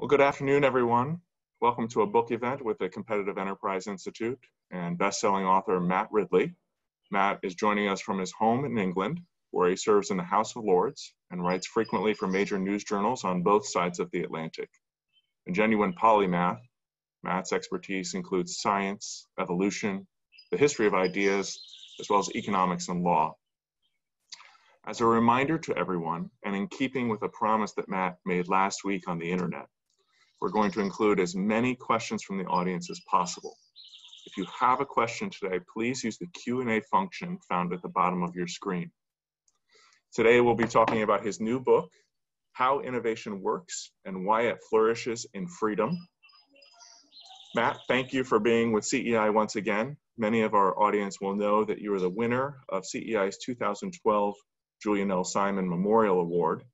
Well, good afternoon, everyone. Welcome to a book event with the Competitive Enterprise Institute and best-selling author Matt Ridley. Matt is joining us from his home in England, where he serves in the House of Lords and writes frequently for major news journals on both sides of the Atlantic. A genuine polymath, Matt's expertise includes science, evolution, the history of ideas, as well as economics and law. As a reminder to everyone, and in keeping with a promise that Matt made last week on the internet, we're going to include as many questions from the audience as possible. If you have a question today, please use the Q&A function found at the bottom of your screen. Today we'll be talking about his new book, How Innovation Works and Why It Flourishes in Freedom. Matt, thank you for being with CEI once again. Many of our audience will know that you are the winner of CEI's 2012 Julian L. Simon Memorial Award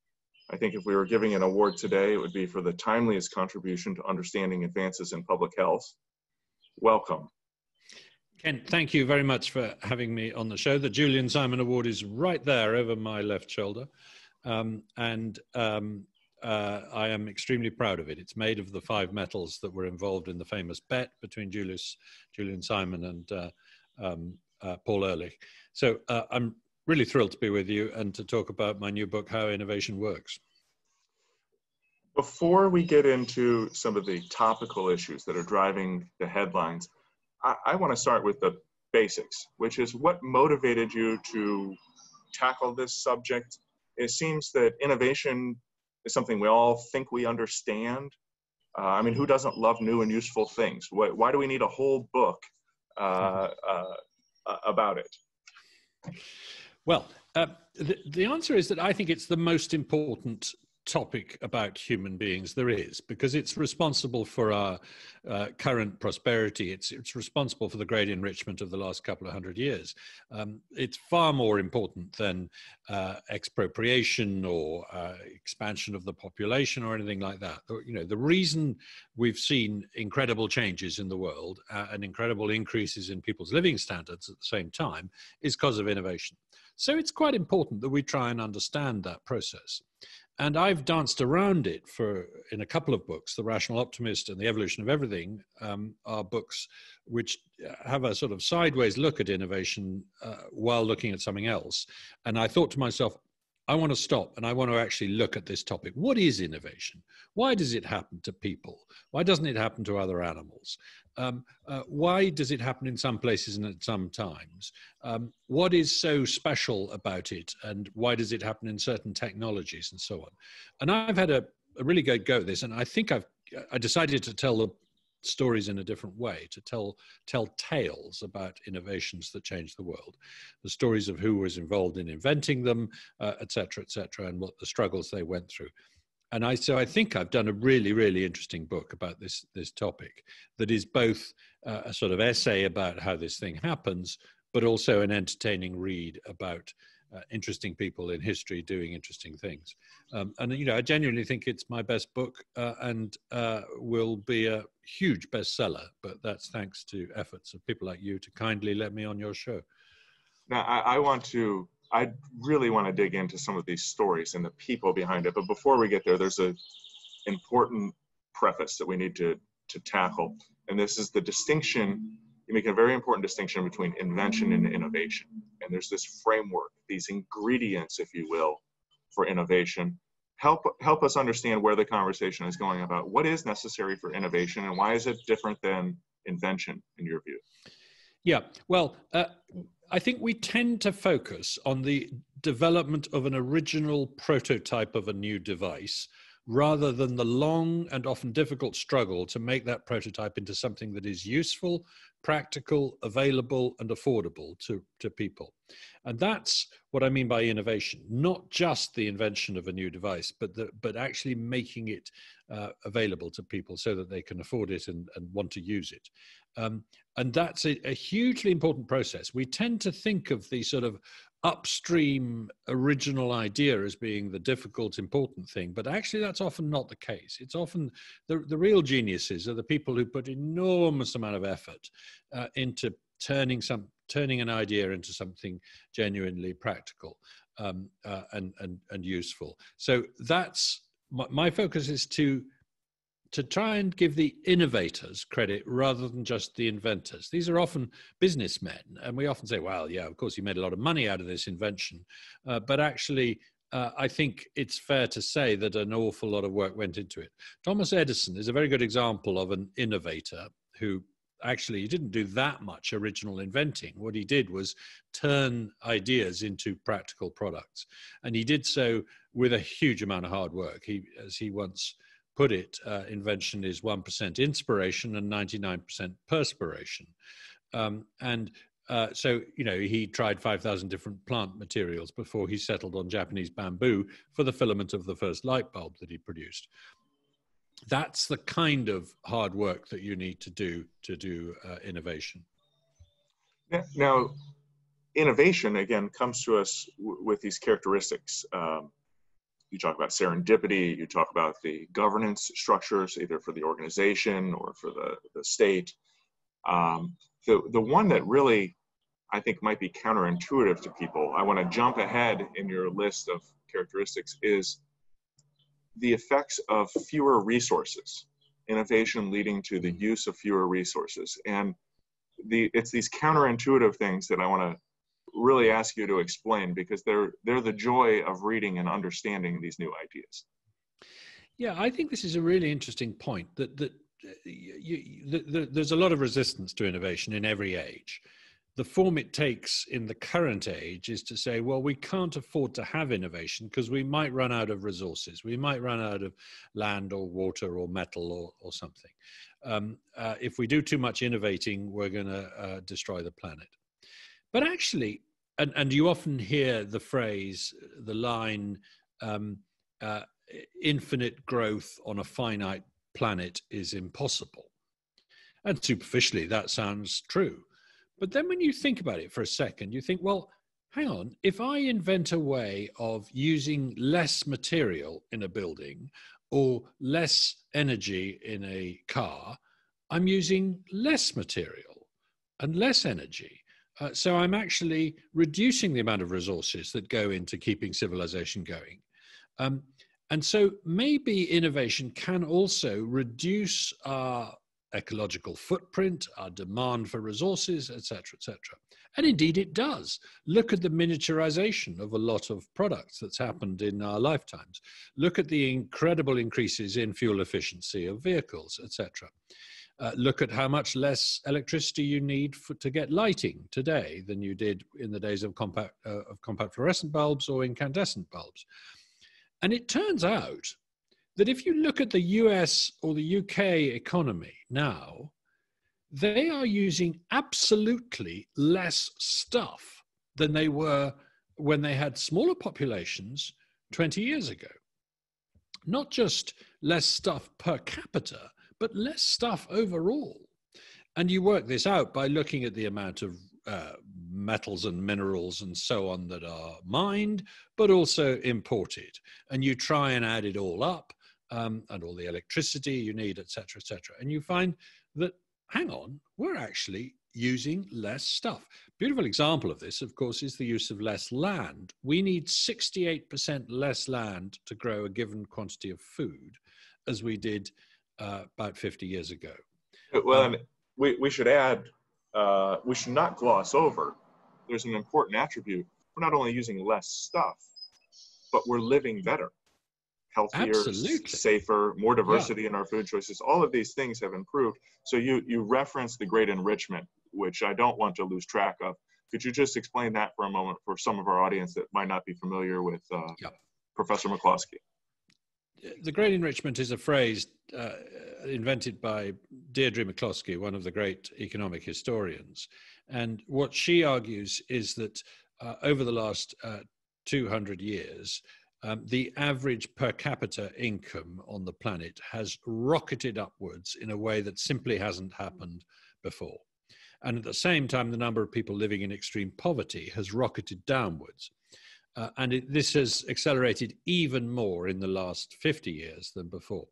I think if we were giving an award today, it would be for the timeliest contribution to understanding advances in public health. Welcome. Ken, thank you very much for having me on the show. The Julian Simon Award is right there over my left shoulder. Um, and um, uh, I am extremely proud of it. It's made of the five metals that were involved in the famous bet between Julius, Julian Simon and uh, um, uh, Paul Ehrlich. So uh, I'm really thrilled to be with you and to talk about my new book, How Innovation Works. Before we get into some of the topical issues that are driving the headlines, I, I want to start with the basics, which is what motivated you to tackle this subject? It seems that innovation is something we all think we understand. Uh, I mean, who doesn't love new and useful things? Why, why do we need a whole book uh, uh, about it? Well, uh, the, the answer is that I think it's the most important topic about human beings there is because it's responsible for our uh, current prosperity. It's, it's responsible for the great enrichment of the last couple of hundred years. Um, it's far more important than uh, expropriation or uh, expansion of the population or anything like that. You know, the reason we've seen incredible changes in the world uh, and incredible increases in people's living standards at the same time is because of innovation. So it's quite important that we try and understand that process. And I've danced around it for in a couple of books. The Rational Optimist and The Evolution of Everything um, are books which have a sort of sideways look at innovation uh, while looking at something else. And I thought to myself, I want to stop and I want to actually look at this topic. What is innovation? Why does it happen to people? Why doesn't it happen to other animals? Um, uh, why does it happen in some places and at some times? Um, what is so special about it and why does it happen in certain technologies and so on? And I've had a, a really good go at this and I think I've I decided to tell the stories in a different way, to tell tell tales about innovations that change the world, the stories of who was involved in inventing them, etc., uh, etc., et and what the struggles they went through. And I so I think I've done a really really interesting book about this this topic that is both uh, a sort of essay about how this thing happens, but also an entertaining read about uh, interesting people in history doing interesting things. Um, and you know, I genuinely think it's my best book uh, and uh, will be a huge bestseller. But that's thanks to efforts of people like you to kindly let me on your show. Now, I, I want to. I really want to dig into some of these stories and the people behind it. But before we get there, there's a important preface that we need to to tackle, and this is the distinction you make a very important distinction between invention and innovation. And there's this framework, these ingredients, if you will, for innovation. Help, help us understand where the conversation is going about what is necessary for innovation and why is it different than invention in your view? Yeah, well, uh, I think we tend to focus on the development of an original prototype of a new device rather than the long and often difficult struggle to make that prototype into something that is useful, practical, available, and affordable to, to people. And that's what I mean by innovation, not just the invention of a new device, but, the, but actually making it uh, available to people so that they can afford it and, and want to use it. Um, and that's a, a, hugely important process. We tend to think of the sort of upstream original idea as being the difficult, important thing, but actually that's often not the case. It's often the, the real geniuses are the people who put enormous amount of effort uh, into turning some turning an idea into something genuinely practical um, uh, and, and and useful. So that's my, my focus is to to try and give the innovators credit rather than just the inventors. These are often businessmen, and we often say, well, yeah, of course, he made a lot of money out of this invention. Uh, but actually, uh, I think it's fair to say that an awful lot of work went into it. Thomas Edison is a very good example of an innovator who actually he didn't do that much original inventing. What he did was turn ideas into practical products, and he did so with a huge amount of hard work. He, as he once put it, uh, invention is one percent inspiration and ninety nine percent perspiration. Um, and uh, so you know he tried 5000 different plant materials before he settled on japanese bamboo for the filament of the first light bulb that he produced that's the kind of hard work that you need to do to do uh, innovation. Now, innovation again comes to us w- with these characteristics. Um, you talk about serendipity, you talk about the governance structures, either for the organization or for the, the state. Um, the, the one that really I think might be counterintuitive to people, I want to jump ahead in your list of characteristics, is the effects of fewer resources, innovation leading to the use of fewer resources. And the, it's these counterintuitive things that I want to really ask you to explain because they're, they're the joy of reading and understanding these new ideas. Yeah, I think this is a really interesting point that, that you, you, there's a lot of resistance to innovation in every age the form it takes in the current age is to say, well, we can't afford to have innovation because we might run out of resources. We might run out of land or water or metal or, or something. Um, uh, if we do too much innovating, we're going to uh, destroy the planet. But actually, and, and you often hear the phrase, the line, um, uh, infinite growth on a finite planet is impossible. And superficially, that sounds true. But then when you think about it for a second, you think, well, hang on, if I invent a way of using less material in a building or less energy in a car, I'm using less material and less energy. Uh, so I'm actually reducing the amount of resources that go into keeping civilization going. Um, and so maybe innovation can also reduce our ecological footprint, our demand for resources, etc., etc. And indeed, it does. Look at the miniaturization of a lot of products that's happened in our lifetimes. Look at the incredible increases in fuel efficiency of vehicles, etc. Uh, look at how much less electricity you need for, to get lighting today than you did in the days of compact, uh, of compact fluorescent bulbs or incandescent bulbs. And it turns out that if you look at the US or the UK economy now, they are using absolutely less stuff than they were when they had smaller populations 20 years ago. Not just less stuff per capita, but less stuff overall. And you work this out by looking at the amount of uh, metals and minerals and so on that are mined, but also imported. And you try and add it all up um, and all the electricity you need, etc., etc. And you find that, hang on, we're actually using less stuff. Beautiful example of this, of course, is the use of less land. We need 68% less land to grow a given quantity of food as we did uh, about 50 years ago. Well, um, we, we should add, uh, we should not gloss over. There's an important attribute. We're not only using less stuff, but we're living better healthier, Absolutely. safer, more diversity yeah. in our food choices. All of these things have improved. So you you referenced the great enrichment, which I don't want to lose track of. Could you just explain that for a moment for some of our audience that might not be familiar with uh, yeah. Professor McCloskey? The great enrichment is a phrase uh, invented by Deirdre McCloskey, one of the great economic historians. And what she argues is that uh, over the last uh, 200 years, um, the average per capita income on the planet has rocketed upwards in a way that simply hasn't happened before. And at the same time, the number of people living in extreme poverty has rocketed downwards. Uh, and it, this has accelerated even more in the last 50 years than before.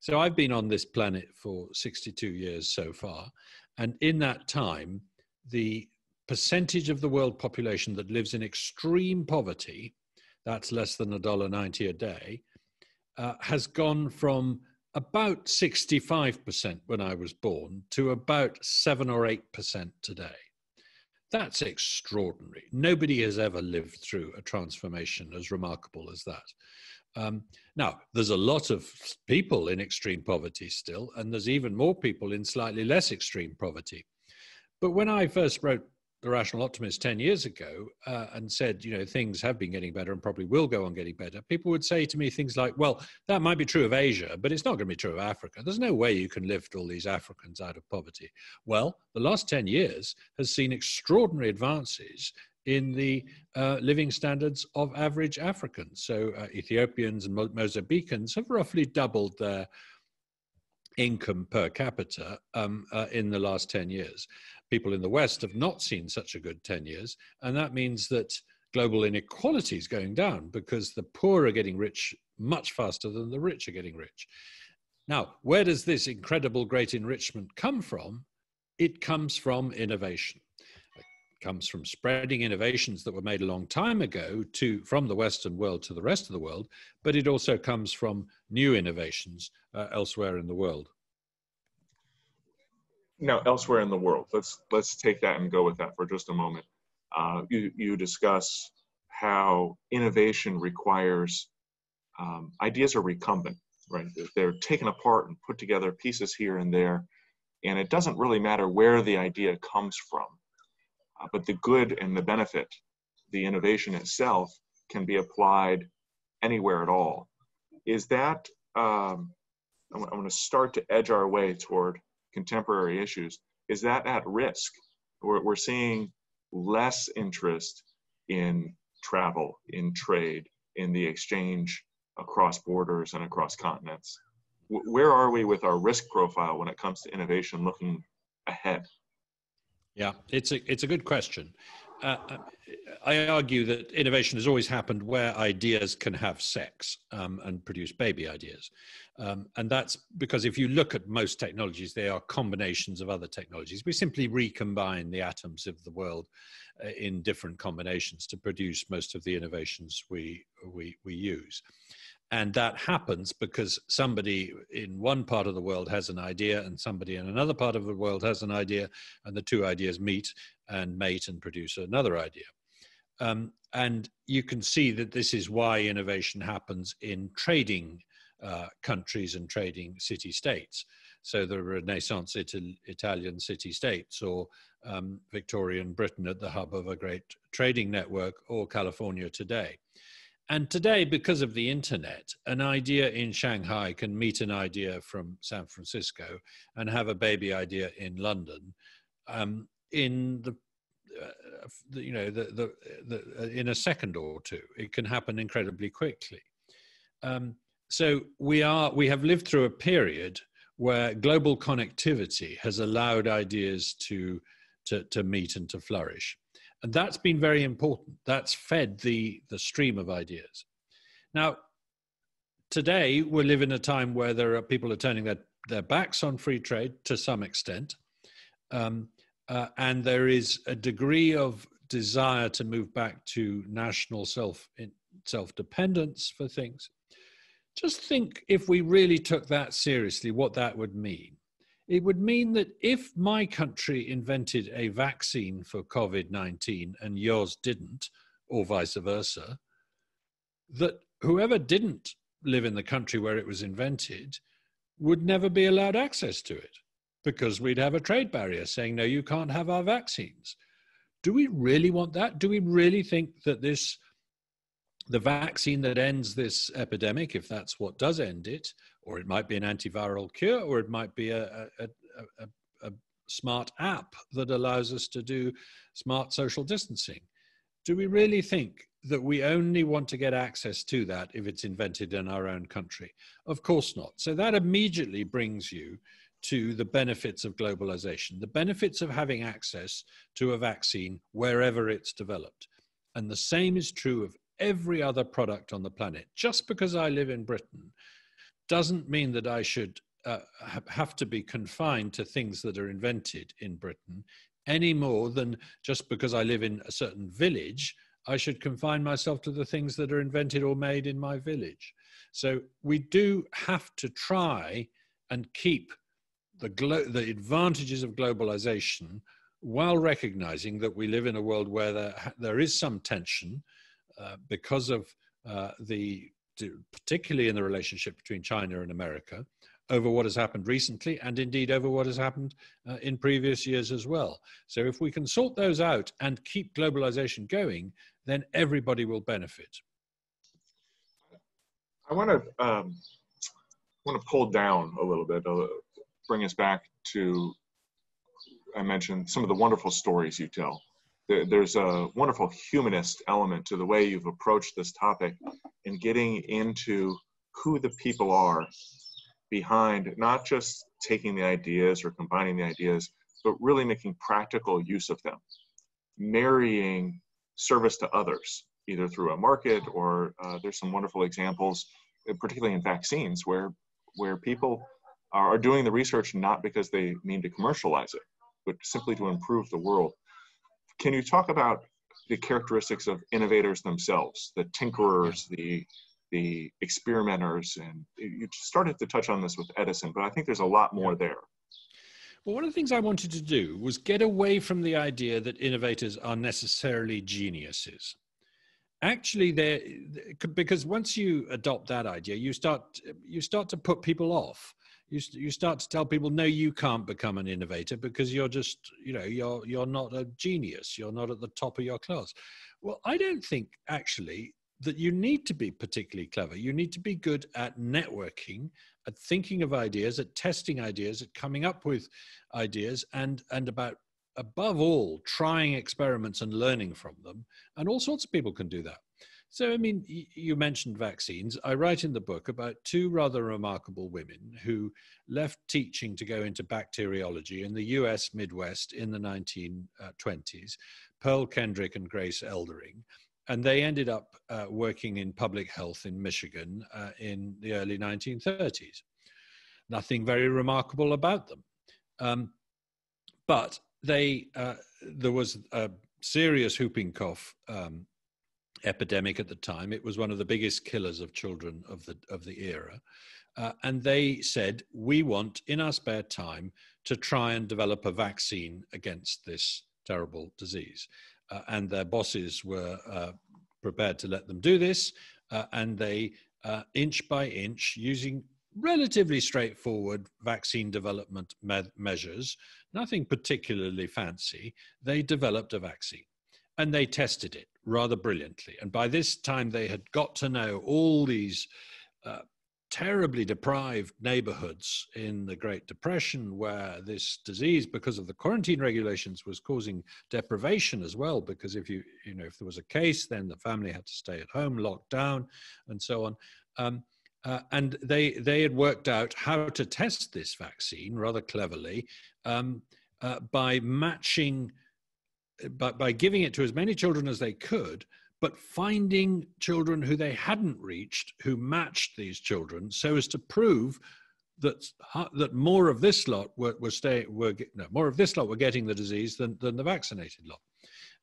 So I've been on this planet for 62 years so far. And in that time, the percentage of the world population that lives in extreme poverty that's less than a dollar ninety a day, uh, has gone from about 65% when I was born to about 7 or 8% today. That's extraordinary. Nobody has ever lived through a transformation as remarkable as that. Um, now, there's a lot of people in extreme poverty still, and there's even more people in slightly less extreme poverty. But when I first wrote the rational optimist 10 years ago uh, and said, you know, things have been getting better and probably will go on getting better, people would say to me things like, well, that might be true of Asia, but it's not going to be true of Africa. There's no way you can lift all these Africans out of poverty. Well, the last 10 years has seen extraordinary advances in the uh, living standards of average Africans. So uh, Ethiopians and Mo- Mozambicans have roughly doubled their income per capita um, uh, in the last 10 years people in the West have not seen such a good 10 years. And that means that global inequality is going down because the poor are getting rich much faster than the rich are getting rich. Now, where does this incredible great enrichment come from? It comes from innovation. It comes from spreading innovations that were made a long time ago to from the Western world to the rest of the world, but it also comes from new innovations uh, elsewhere in the world now elsewhere in the world. Let's let's take that and go with that for just a moment. Uh, you you discuss how innovation requires um, ideas are recumbent, right? They're taken apart and put together pieces here and there, and it doesn't really matter where the idea comes from, uh, but the good and the benefit, the innovation itself, can be applied anywhere at all. Is that um, I'm, I'm going to start to edge our way toward contemporary issues, is that at risk? We're, we're seeing less interest in travel, in trade, in the exchange across borders and across continents. W- where are we with our risk profile when it comes to innovation looking ahead? Yeah, it's a, it's a good question. Uh, I argue that innovation has always happened where ideas can have sex um, and produce baby ideas. Um, and that's because if you look at most technologies, they are combinations of other technologies. We simply recombine the atoms of the world uh, in different combinations to produce most of the innovations we, we, we use. And that happens because somebody in one part of the world has an idea and somebody in another part of the world has an idea, and the two ideas meet and mate and produce another idea. Um, and you can see that this is why innovation happens in trading uh, countries and trading city states. So the Renaissance Ital- Italian city states, or um, Victorian Britain at the hub of a great trading network, or California today. And today, because of the internet, an idea in Shanghai can meet an idea from San Francisco and have a baby idea in London um, in the, uh, you know the, the, the, uh, in a second or two. It can happen incredibly quickly. Um, so we are we have lived through a period where global connectivity has allowed ideas to to, to meet and to flourish. And that's been very important. That's fed the, the stream of ideas. Now, today we live in a time where there are people are turning their, their backs on free trade to some extent. Um, uh, and there is a degree of desire to move back to national self self dependence for things. Just think if we really took that seriously, what that would mean. It would mean that if my country invented a vaccine for COVID 19 and yours didn't, or vice versa, that whoever didn't live in the country where it was invented would never be allowed access to it because we'd have a trade barrier saying, no, you can't have our vaccines. Do we really want that? Do we really think that this, the vaccine that ends this epidemic, if that's what does end it, or it might be an antiviral cure, or it might be a, a, a, a smart app that allows us to do smart social distancing. Do we really think that we only want to get access to that if it's invented in our own country? Of course not. So that immediately brings you to the benefits of globalization, the benefits of having access to a vaccine wherever it's developed. And the same is true of every other product on the planet. Just because I live in Britain doesn't mean that I should uh, have to be confined to things that are invented in Britain any more than just because I live in a certain village, I should confine myself to the things that are invented or made in my village. So we do have to try and keep the, the advantages of globalization while recognizing that we live in a world where there, there is some tension uh, because of uh, the, particularly in the relationship between China and America, over what has happened recently and indeed over what has happened uh, in previous years as well. So if we can sort those out and keep globalization going, then everybody will benefit. I want to um, want to pull down a little bit, uh, bring us back to I mentioned some of the wonderful stories you tell. There's a wonderful humanist element to the way you've approached this topic and getting into who the people are behind not just taking the ideas or combining the ideas, but really making practical use of them, marrying service to others, either through a market or uh, there's some wonderful examples, uh, particularly in vaccines, where where people are doing the research not because they mean to commercialize it, but simply to improve the world. Can you talk about the characteristics of innovators themselves, the tinkerers, the the experimenters, and you started to touch on this with Edison, but I think there's a lot more there. Well, one of the things I wanted to do was get away from the idea that innovators are necessarily geniuses. Actually, they because once you adopt that idea, you start you start to put people off you, you start to tell people no you can't become an innovator because you're just you know you're you're not a genius. You're not at the top of your class. Well i don't think actually that you need to be particularly clever. You need to be good at networking at thinking of ideas at testing ideas at coming up with ideas and and about above all trying experiments and learning from them. And all sorts of people can do that so, I mean, you mentioned vaccines. I write in the book about two rather remarkable women who left teaching to go into bacteriology in the US Midwest in the 1920s Pearl Kendrick and Grace Eldering. And they ended up uh, working in public health in Michigan uh, in the early 1930s. Nothing very remarkable about them. Um, but they, uh, there was a serious whooping cough um, epidemic at the time. It was one of the biggest killers of children of the of the era. Uh, and they said, we want in our spare time to try and develop a vaccine against this terrible disease. Uh, and their bosses were uh, prepared to let them do this. Uh, and they, uh, inch by inch, using relatively straightforward vaccine development me- measures, nothing particularly fancy, they developed a vaccine and they tested it rather brilliantly. And by this time, they had got to know all these uh, terribly deprived neighborhoods in the Great Depression where this disease, because of the quarantine regulations, was causing deprivation as well. Because if you, you know, if there was a case, then the family had to stay at home, locked down, and so on. Um, uh, and they they had worked out how to test this vaccine rather cleverly um, uh, by matching but by giving it to as many children as they could, but finding children who they hadn't reached who matched these children so as to prove that that more of this lot were, were stay were no, more of this lot were getting the disease than, than the vaccinated lot.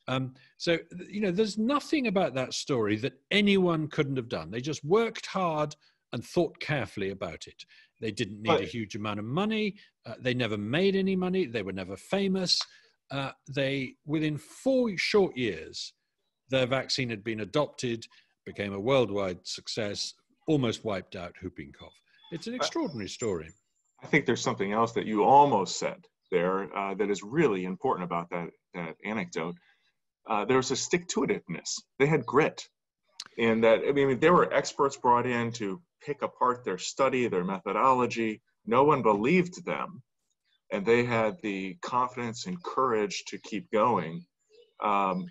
Um, so you know, there's nothing about that story that anyone couldn't have done. They just worked hard and thought carefully about it. They didn't need a huge amount of money. Uh, they never made any money. They were never famous uh, they, within four short years, their vaccine had been adopted, became a worldwide success, almost wiped out whooping cough. It's an extraordinary story. I think there's something else that you almost said there uh, that is really important about that, that anecdote. Uh, there was a stick to itiveness. They had grit. And that, I mean, there were experts brought in to pick apart their study, their methodology. No one believed them and they had the confidence and courage to keep going. Um,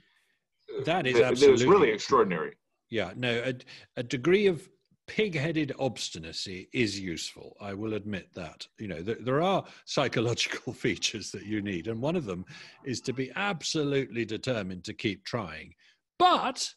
that is absolutely. It was really extraordinary. Yeah, no, a, a degree of pig-headed obstinacy is useful. I will admit that. You know, there, there are psychological features that you need, and one of them is to be absolutely determined to keep trying, but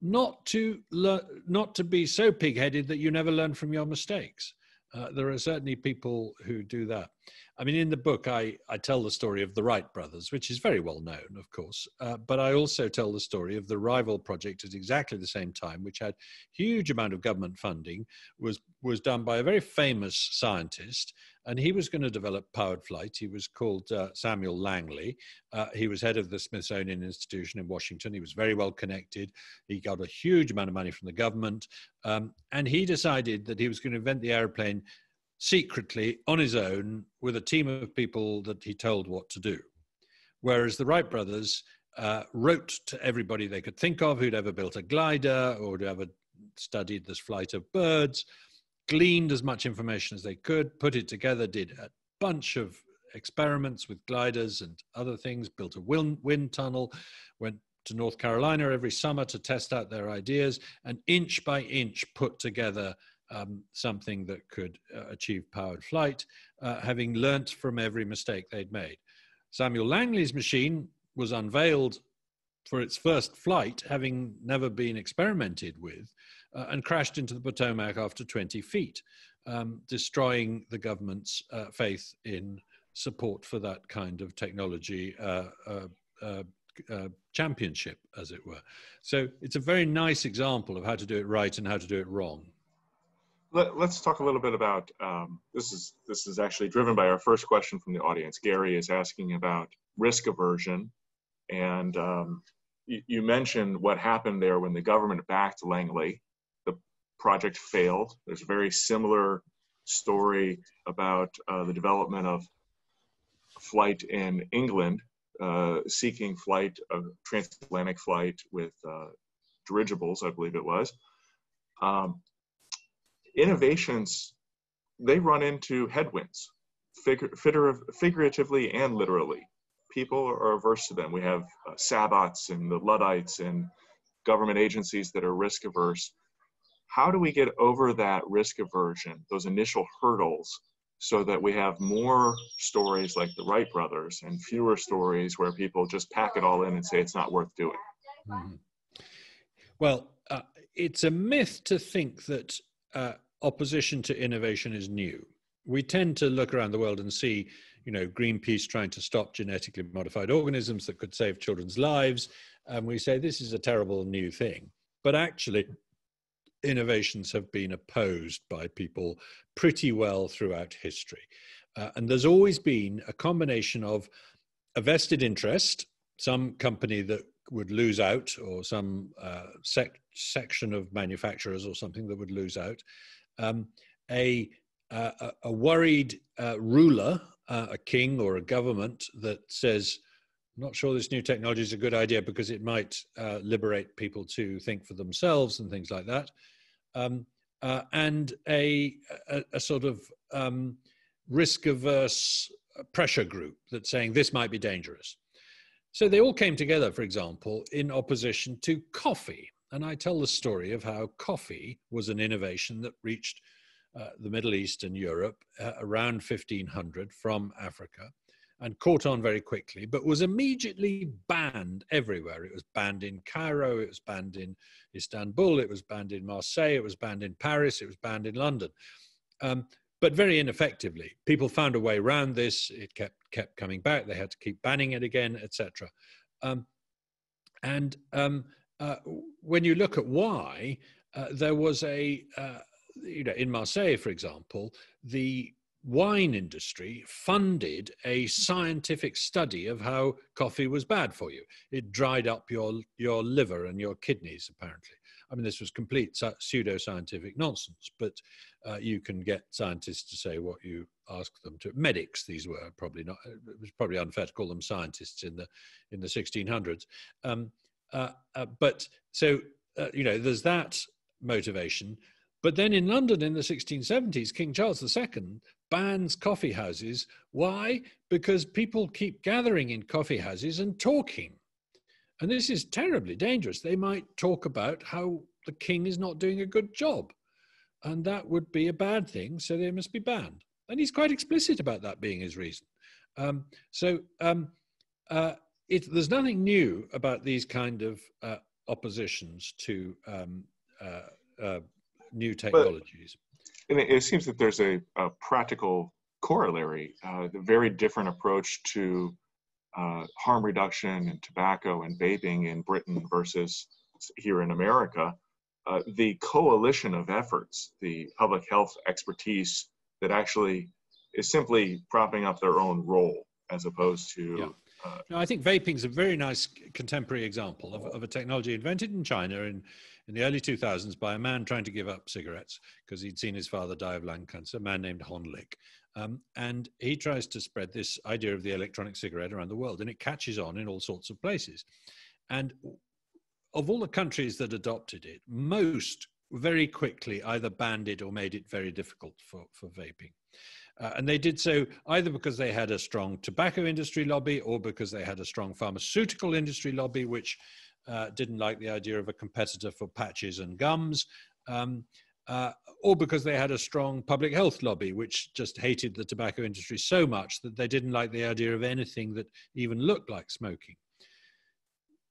not to learn, not to be so pig-headed that you never learn from your mistakes. Uh, there are certainly people who do that. I mean, in the book, I, I tell the story of the Wright brothers, which is very well known, of course, uh, but I also tell the story of the rival project at exactly the same time, which had huge amount of government funding, was, was done by a very famous scientist, and he was going to develop powered flight. He was called uh, Samuel Langley. Uh, he was head of the Smithsonian Institution in Washington. He was very well connected. He got a huge amount of money from the government, um, and he decided that he was going to invent the airplane secretly on his own with a team of people that he told what to do. Whereas the Wright brothers uh, wrote to everybody they could think of who'd ever built a glider or who'd ever studied the flight of birds, gleaned as much information as they could, put it together, did a bunch of experiments with gliders and other things, built a wind, wind tunnel, went to North Carolina every summer to test out their ideas, and inch by inch put together um, something that could uh, achieve powered flight, uh, having learnt from every mistake they'd made. Samuel Langley's machine was unveiled for its first flight, having never been experimented with, uh, and crashed into the Potomac after 20 feet, um, destroying the government's uh, faith in support for that kind of technology uh, uh, championship, as it were. So it's a very nice example of how to do it right and how to do it wrong. Let, us talk a little bit about um, this is this is actually driven by our first question from the audience. Gary is asking about risk aversion. And um, you, you, mentioned what happened there when the government backed langley project failed there's a very similar story about uh, the development of flight in england uh, seeking flight of transatlantic flight with uh, dirigibles i believe it was um, innovations, they run into headwinds, figuratively and literally. People are averse to them. We have uh, Sabots and the Luddites and government agencies that are risk averse. How do we get over that risk aversion, those initial hurdles, so that we have more stories like the Wright brothers and fewer stories where people just pack it all in and say it's not worth doing? Mm-hmm. Well, uh, it's a myth to think that uh, opposition to innovation is new. We tend to look around the world and see, you know, Greenpeace trying to stop genetically modified organisms that could save children's lives. And we say this is a terrible new thing. But actually, innovations have been opposed by people pretty well throughout history. Uh, and there's always been a combination of a vested interest, some company that would lose out, or some uh, sec- section of manufacturers or something that would lose out, um, a, uh, a worried uh, ruler, uh, a king or a government that says, not sure this new technology is a good idea because it might uh, liberate people to think for themselves and things like that. Um, uh, and a, a, a, sort of um, risk averse pressure group that's saying this might be dangerous. So they all came together, for example, in opposition to coffee. And I tell the story of how coffee was an innovation that reached uh, the Middle East and Europe uh, around 1500 from Africa and caught on very quickly, but was immediately banned everywhere. It was banned in Cairo, it was banned in Istanbul, it was banned in Marseille, it was banned in Paris, it was banned in London. Um, but very ineffectively. People found a way around this. It kept kept coming back. They had to keep banning it again, etc. Um, and um, uh, when you look at why, uh, there was a, uh, you know, in Marseille, for example, the wine industry funded a scientific study of how coffee was bad for you. It dried up your, your liver and your kidneys, apparently. I mean, this was complete pseudo-scientific nonsense, but uh, you can get scientists to say what you ask them to. Medics, these were probably not. It was probably unfair to call them scientists in the in the 1600s. Um, uh, uh, but so, uh, you know, there's that motivation. But then in London in the 1670s, King Charles II bans coffee houses. Why? Because people keep gathering in coffee houses and talking. And this is terribly dangerous. They might talk about how the king is not doing a good job. And that would be a bad thing, so they must be banned. And he's quite explicit about that being his reason. Um, so um, uh, it, there's nothing new about these kind of uh, oppositions to um, uh, uh new technologies. And it, it, seems that there's a, a practical corollary, uh, the very different approach to uh, harm reduction and tobacco and vaping in Britain versus here in America. Uh, the coalition of efforts, the public health expertise that actually is simply propping up their own role as opposed to. Yeah. Uh, no, I think vaping is a very nice contemporary example of, of a technology invented in China in, in the early 2000s by a man trying to give up cigarettes because he'd seen his father die of lung cancer, a man named Hon Lik. Um, and he tries to spread this idea of the electronic cigarette around the world, and it catches on in all sorts of places. And of all the countries that adopted it, most very quickly either banned it or made it very difficult for, for vaping. Uh, and they did so either because they had a strong tobacco industry lobby or because they had a strong pharmaceutical industry lobby, which uh, didn't like the idea of a competitor for patches and gums, um, uh, or because they had a strong public health lobby, which just hated the tobacco industry so much that they didn't like the idea of anything that even looked like smoking.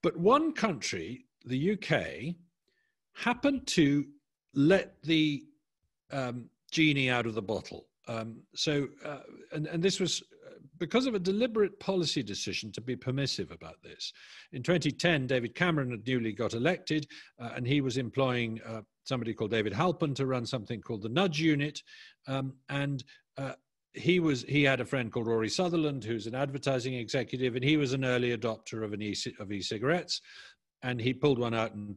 But one country, the UK, happened to let the um, genie out of the bottle um, so, uh, and, and this was because of a deliberate policy decision to be permissive about this. In 2010, David Cameron had newly got elected, uh, and he was employing uh, somebody called David Halpern to run something called the Nudge Unit, um, and uh, he was he had a friend called Rory Sutherland, who's an advertising executive, and he was an early adopter of an e of e-cigarettes, and he pulled one out and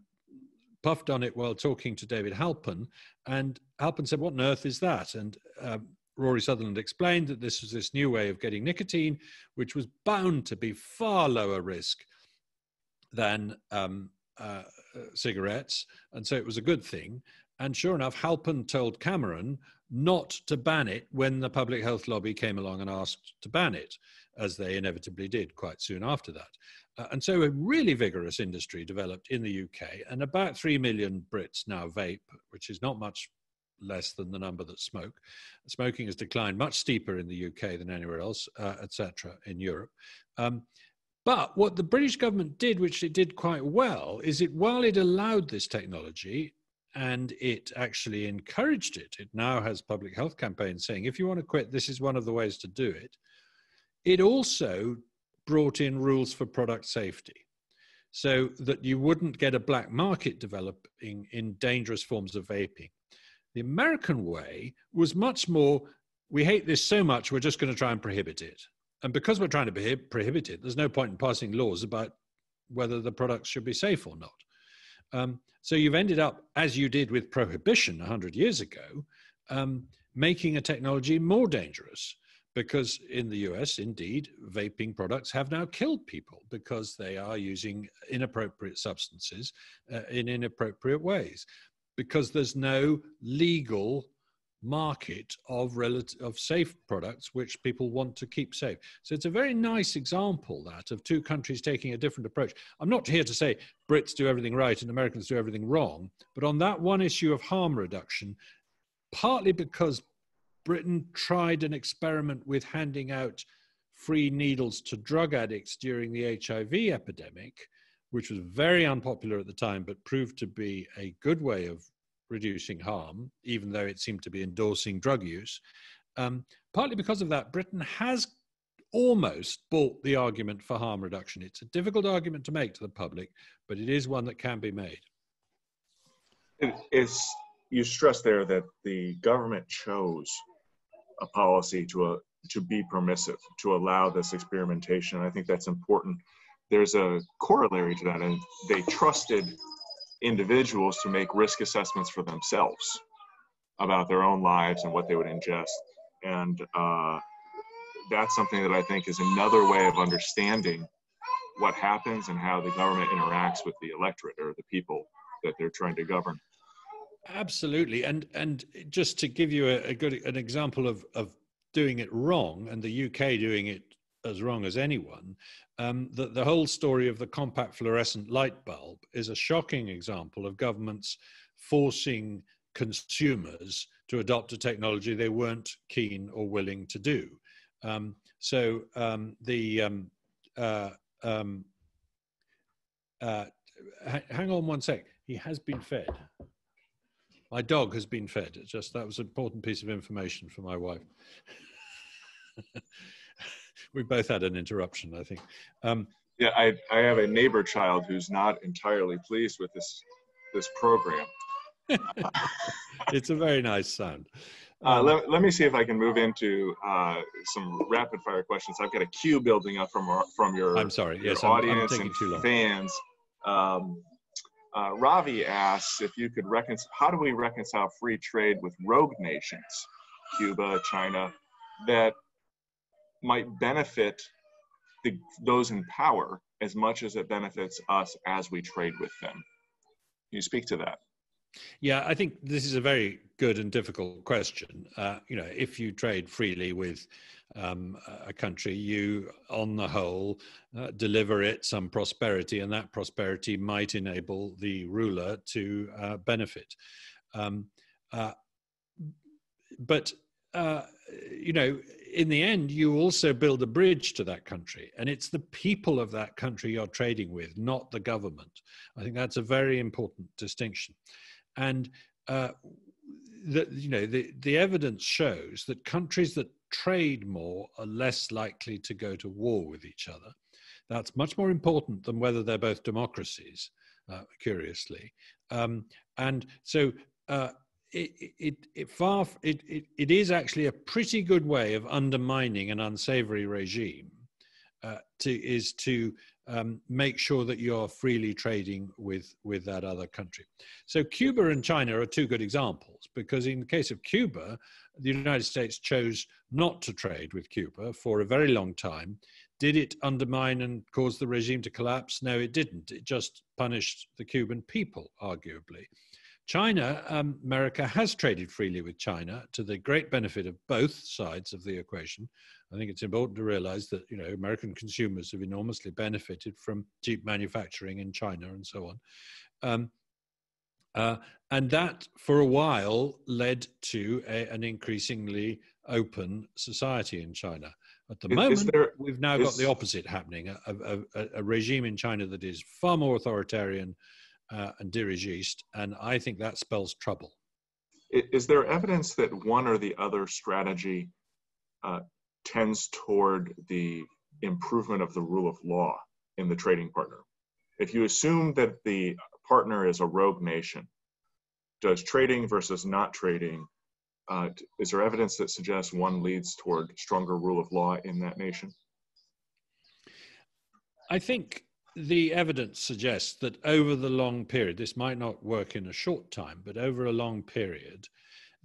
puffed on it while talking to David Halpern, and Halpern said, "What on earth is that?" And um, Rory Sutherland explained that this was this new way of getting nicotine, which was bound to be far lower risk than um, uh, cigarettes, and so it was a good thing. And sure enough, Halpern told Cameron not to ban it when the public health lobby came along and asked to ban it, as they inevitably did quite soon after that. Uh, and so a really vigorous industry developed in the UK, and about 3 million Brits now vape, which is not much less than the number that smoke. Smoking has declined much steeper in the UK than anywhere else, uh, etc., in Europe. Um, but what the British government did, which it did quite well, is it while it allowed this technology and it actually encouraged it, it now has public health campaigns saying if you want to quit, this is one of the ways to do it. It also brought in rules for product safety so that you wouldn't get a black market developing in dangerous forms of vaping. The American way was much more we hate this so much, we're just going to try and prohibit it. And because we're trying to prohibit it, there's no point in passing laws about whether the products should be safe or not. Um, so you've ended up, as you did with prohibition 100 years ago, um, making a technology more dangerous. Because in the US, indeed, vaping products have now killed people because they are using inappropriate substances uh, in inappropriate ways because there's no legal market of relative of safe products which people want to keep safe. So it's a very nice example that of two countries taking a different approach. I'm not here to say brits do everything right and americans do everything wrong but on that one issue of harm reduction partly because britain tried an experiment with handing out free needles to drug addicts during the hiv epidemic which was very unpopular at the time, but proved to be a good way of reducing harm, even though it seemed to be endorsing drug use. Um, partly because of that, Britain has almost bought the argument for harm reduction. It's a difficult argument to make to the public, but it is one that can be made. It's, you stress there that the government chose a policy to, a, uh, to be permissive, to allow this experimentation. I think that's important there's a corollary to that, and they trusted individuals to make risk assessments for themselves about their own lives and what they would ingest. And uh, that's something that I think is another way of understanding what happens and how the government interacts with the electorate or the people that they're trying to govern. Absolutely, and and just to give you a, a good an example of of doing it wrong, and the UK doing it as wrong as anyone, um, that the whole story of the compact fluorescent light bulb is a shocking example of governments forcing consumers to adopt a technology they weren't keen or willing to do. Um, so um, the um, uh, um, uh, hang on one sec. He has been fed. My dog has been fed. It's just that was an important piece of information for my wife. we both had an interruption, I think. Um, yeah, I, I have a neighbor child who's not entirely pleased with this this program. it's a very nice sound. Uh, let, let me see if I can move into uh, some rapid fire questions. I've got a queue building up from our, from your I'm sorry, your yes, audience I'm, I'm and fans. Um, uh, Ravi asks if you could reconcile, how do we reconcile free trade with rogue nations, Cuba, China, that might benefit the, those in power as much as it benefits us as we trade with them? Can you speak to that? Yeah, I think this is a very good and difficult question. Uh, you know, if you trade freely with um, a country, you, on the whole, uh, deliver it some prosperity, and that prosperity might enable the ruler to uh, benefit. Um, uh, but uh, you know, in the end, you also build a bridge to that country, and it's the people of that country you're trading with, not the government. I think that's a very important distinction. And uh, the, you know, the, the evidence shows that countries that trade more are less likely to go to war with each other. That's much more important than whether they're both democracies, uh, curiously. Um, and so uh, it, it, it, far, it, it, it is actually a pretty good way of undermining an unsavory regime uh, to, is to um, make sure that you're freely trading with, with that other country. So Cuba and China are two good examples because in the case of Cuba, the United States chose not to trade with Cuba for a very long time. Did it undermine and cause the regime to collapse? No, it didn't. It just punished the Cuban people, arguably. China, um, America has traded freely with China to the great benefit of both sides of the equation. I think it's important to realize that you know American consumers have enormously benefited from cheap manufacturing in China and so on. Um, uh, and that, for a while, led to a, an increasingly open society in China. At the is, moment, is there, we've now is, got the opposite happening a, a, a, regime in China that is far more authoritarian uh, and dirigiste, and I think that spells trouble. Is there evidence that one or the other strategy uh, tends toward the improvement of the rule of law in the trading partner? If you assume that the partner is a rogue nation, does trading versus not trading, uh, is there evidence that suggests one leads toward stronger rule of law in that nation? I think the evidence suggests that over the long period, this might not work in a short time, but over a long period,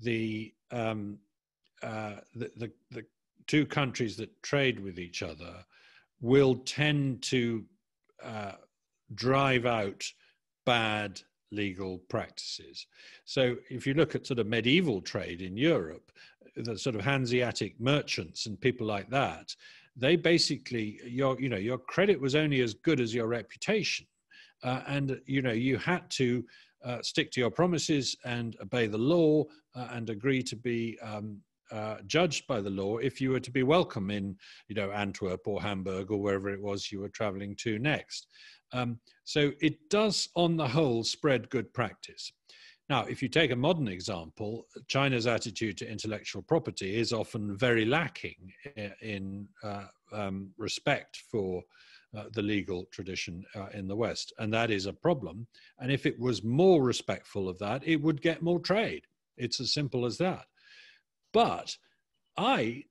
the um, uh, the, the, the two countries that trade with each other will tend to uh, drive out bad legal practices. So if you look at sort of medieval trade in Europe, the sort of Hanseatic merchants and people like that, they basically your you know your credit was only as good as your reputation. Uh, and you know you had to uh, stick to your promises and obey the law uh, and agree to be um, uh, judged by the law if you were to be welcome in you know antwerp or hamburg or wherever it was you were traveling to next. Um, so it does on the whole spread good practice now, if you take a modern example, China's attitude to intellectual property is often very lacking in uh, um, respect for uh, the legal tradition uh, in the West. And that is a problem. And if it was more respectful of that, it would get more trade. It's as simple as that. But I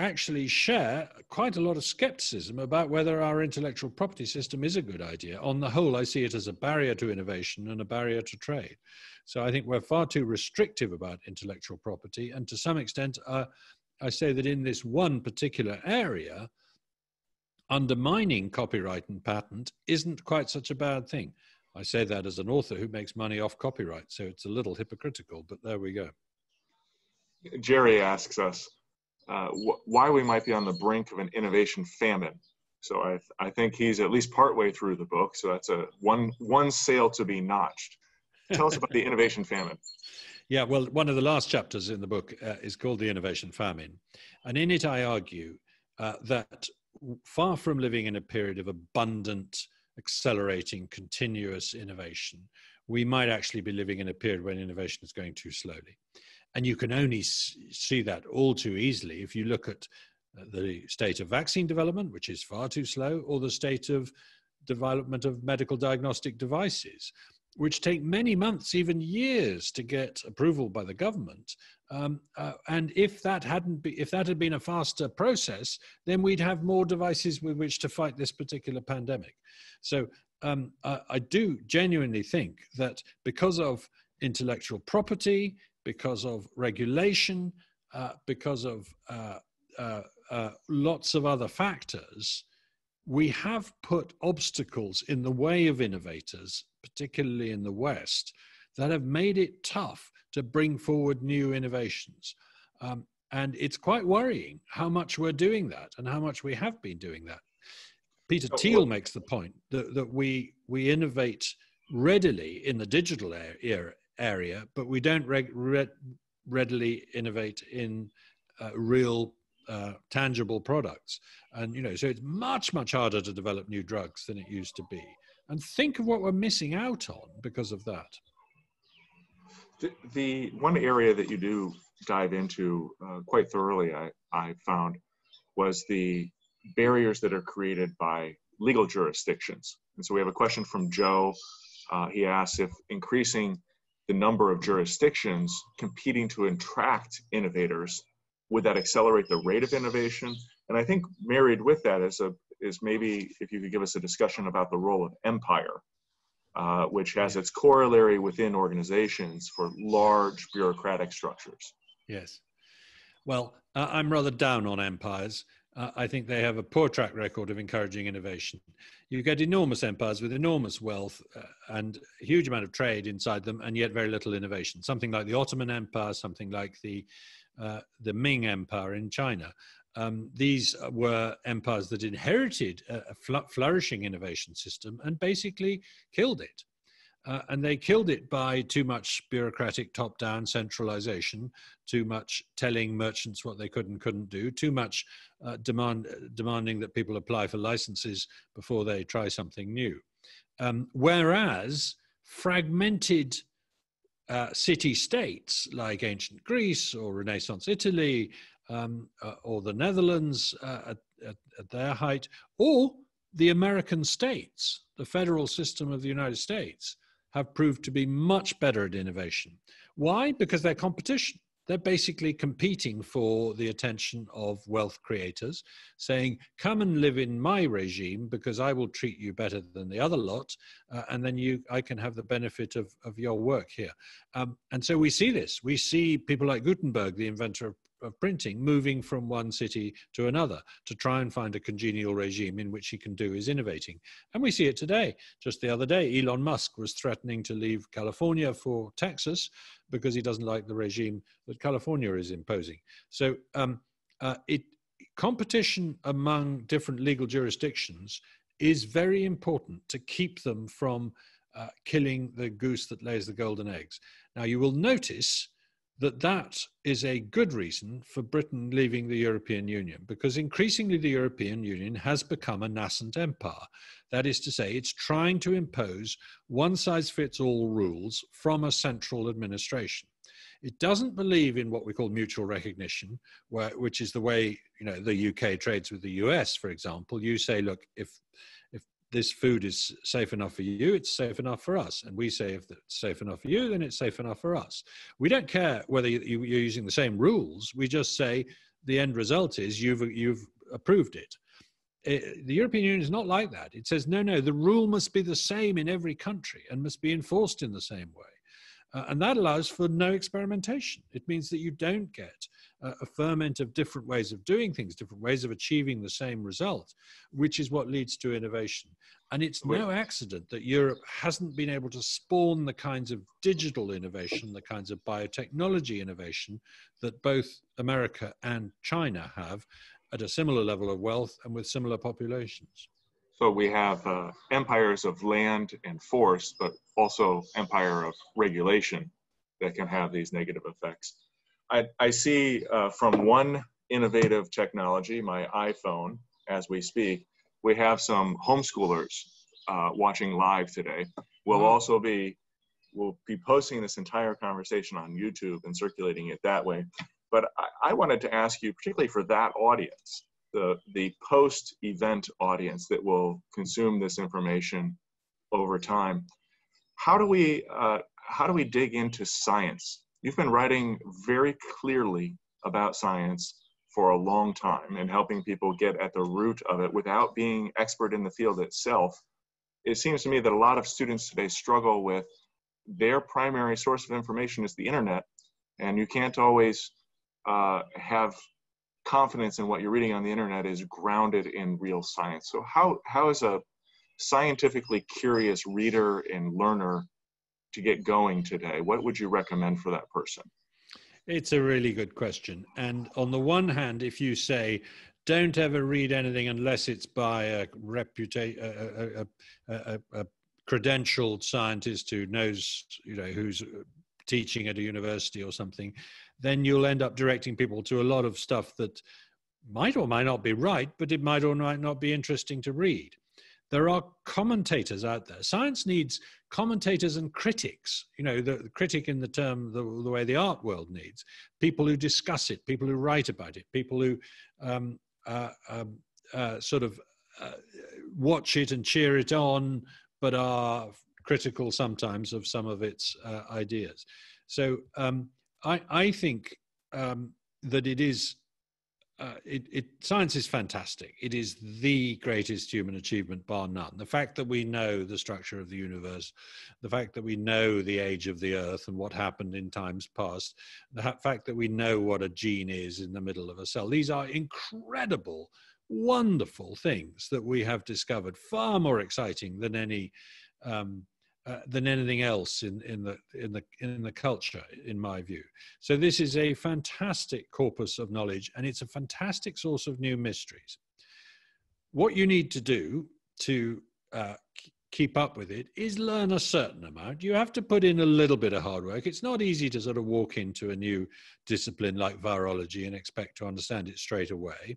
actually share quite a lot of skepticism about whether our intellectual property system is a good idea. On the whole, I see it as a barrier to innovation and a barrier to trade. So I think we're far too restrictive about intellectual property. And to some extent, uh, I say that in this one particular area, undermining copyright and patent isn't quite such a bad thing. I say that as an author who makes money off copyright, so it's a little hypocritical, but there we go. Jerry asks us, uh, wh- why we might be on the brink of an innovation famine. So I, th- I think he's at least partway through the book. So that's a one one sail to be notched. Tell us about the innovation famine. Yeah, well, one of the last chapters in the book uh, is called The Innovation Famine. And in it, I argue uh, that far from living in a period of abundant, accelerating, continuous innovation, we might actually be living in a period when innovation is going too slowly. And you can only see that all too easily if you look at uh, the state of vaccine development, which is far too slow, or the state of development of medical diagnostic devices, which take many months, even years, to get approval by the government. Um, uh, and if that hadn't be, if that had been a faster process, then we'd have more devices with which to fight this particular pandemic. So um, I, I do genuinely think that because of intellectual property, because of regulation, uh, because of uh, uh, uh, lots of other factors, we have put obstacles in the way of innovators, particularly in the West, that have made it tough to bring forward new innovations. Um, and it's quite worrying how much we're doing that and how much we have been doing that. Peter Thiel makes the point that, that we, we innovate readily in the digital area, area but we don't reg, readily innovate in uh, real uh, tangible products. And, you know, so it's much, much harder to develop new drugs than it used to be. And think of what we're missing out on because of that. The, the one area that you do dive into uh, quite thoroughly, I, I found, was the barriers that are created by legal jurisdictions. And so we have a question from Joe. Uh, he asks if increasing the number of jurisdictions competing to attract innovators would that accelerate the rate of innovation? And I think married with that is a is maybe if you could give us a discussion about the role of empire, uh, which has its corollary within organizations for large bureaucratic structures. Yes. Well, uh, I'm rather down on empires. Uh, I think they have a poor track record of encouraging innovation. You get enormous empires with enormous wealth uh, and a huge amount of trade inside them, and yet very little innovation. Something like the Ottoman Empire, something like the uh, the Ming Empire in China. Um, these were empires that inherited a, fl- flourishing innovation system and basically killed it. Uh, and they killed it by too much bureaucratic top down centralization, too much telling merchants what they could and couldn't do, too much uh, demand, demanding that people apply for licenses before they try something new. Um, whereas fragmented uh, city states like ancient Greece or Renaissance Italy um, uh, or the Netherlands uh, at, at, at, their height, or the American states, the federal system of the United States, have proved to be much better at innovation. Why? Because they're competition. They're basically competing for the attention of wealth creators, saying, "Come and live in my regime because I will treat you better than the other lot, uh, and then you, I can have the benefit of, of your work here." Um, and so we see this. We see people like Gutenberg, the inventor of of printing moving from one city to another to try and find a congenial regime in which he can do his innovating. And we see it today. Just the other day, Elon Musk was threatening to leave California for Texas because he doesn't like the regime that California is imposing. So um, uh, it, competition among different legal jurisdictions is very important to keep them from uh, killing the goose that lays the golden eggs. Now, you will notice that that is a good reason for Britain leaving the European Union because increasingly the European Union has become a nascent empire. That is to say, it's trying to impose one size fits all rules from a central administration. It doesn't believe in what we call mutual recognition, where, which is the way you know the UK trades with the US, for example. You say, look, if this food is safe enough for you, it's safe enough for us. And we say if it's safe enough for you, then it's safe enough for us. We don't care whether you're using the same rules. We just say the end result is you've, you've approved it. it. Eh, the European Union is not like that. It says, no, no, the rule must be the same in every country and must be enforced in the same way. Uh, and that allows for no experimentation. It means that you don't get uh, a ferment of different ways of doing things, different ways of achieving the same result, which is what leads to innovation. And it's no accident that Europe hasn't been able to spawn the kinds of digital innovation, the kinds of biotechnology innovation that both America and China have at a similar level of wealth and with similar populations. So we have uh, empires of land and force, but also empire of regulation that can have these negative effects. I, I see uh, from one innovative technology, my iPhone, as we speak, we have some homeschoolers uh, watching live today. We'll mm-hmm. also be we'll be posting this entire conversation on YouTube and circulating it that way. But I, I wanted to ask you, particularly for that audience, the, the post event audience that will consume this information over time, how do we, uh, how do we dig into science? You've been writing very clearly about science for a long time and helping people get at the root of it without being expert in the field itself. It seems to me that a lot of students today struggle with their primary source of information is the internet, and you can't always uh, have confidence in what you're reading on the internet is grounded in real science. So how how is a scientifically curious reader and learner to get going today? What would you recommend for that person? It's a really good question. And on the one hand, if you say, don't ever read anything unless it's by a reputation, a, a, a, a, credentialed scientist who knows, you know, who's teaching at a university or something, then you'll end up directing people to a lot of stuff that might or might not be right, but it might or might not be interesting to read. There are commentators out there. Science needs commentators and critics, you know, the, the critic in the term, the, the, way the art world needs, people who discuss it, people who write about it, people who um, uh, um, uh, sort of uh, watch it and cheer it on, but are critical sometimes of some of its uh, ideas. So um, I, I, think um, that it is uh, it, it, science is fantastic. It is the greatest human achievement, bar none. The fact that we know the structure of the universe, the fact that we know the age of the Earth and what happened in times past, the fact that we know what a gene is in the middle of a cell, these are incredible, wonderful things that we have discovered, far more exciting than any um, uh, than anything else in, in the in the in the culture, in my view. So this is a fantastic corpus of knowledge, and it's a fantastic source of new mysteries. What you need to do to uh, keep up with it is learn a certain amount. You have to put in a little bit of hard work. It's not easy to sort of walk into a new discipline like virology and expect to understand it straight away.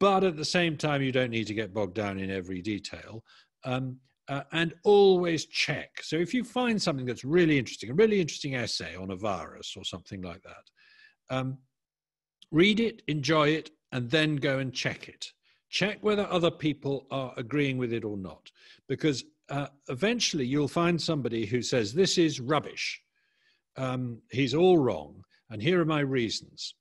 But at the same time, you don't need to get bogged down in every detail. Um, uh, and always check. So if you find something that's really interesting, a really interesting essay on a virus or something like that, um, read it, enjoy it, and then go and check it. Check whether other people are agreeing with it or not, because uh, eventually you'll find somebody who says, This is rubbish. Um, he's all wrong, and here are my reasons.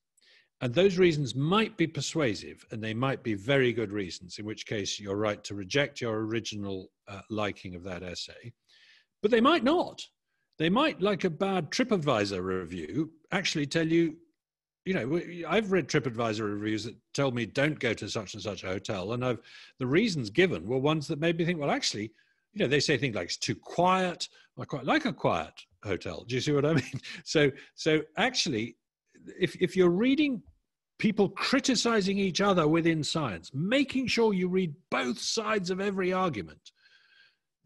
And those reasons might be persuasive and they might be very good reasons, in which case you're right to reject your original uh, liking of that essay. But they might not. They might, like a bad TripAdvisor review, actually tell you, you know, I've read TripAdvisor reviews that tell me don't go to such and such a hotel. And I've, the reasons given were ones that made me think, well, actually, you know, they say things like it's too quiet. I quite like a quiet hotel. Do you see what I mean? So, so actually, if, if you're reading people criticizing each other within science, making sure you read both sides of every argument,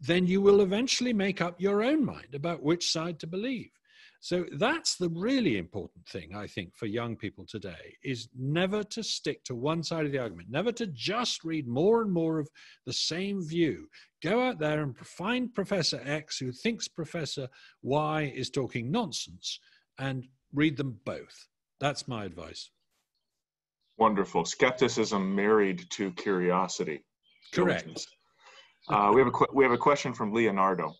then you will eventually make up your own mind about which side to believe. So that's the really important thing, I think, for young people today is never to stick to one side of the argument, never to just read more and more of the same view. Go out there and find Professor X who thinks Professor Y is talking nonsense and read them both. That's my advice. Wonderful. Skepticism married to curiosity. Correct. Uh, we have a we have a question from Leonardo